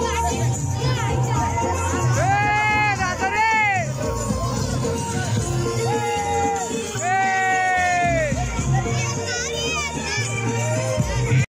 Yeah.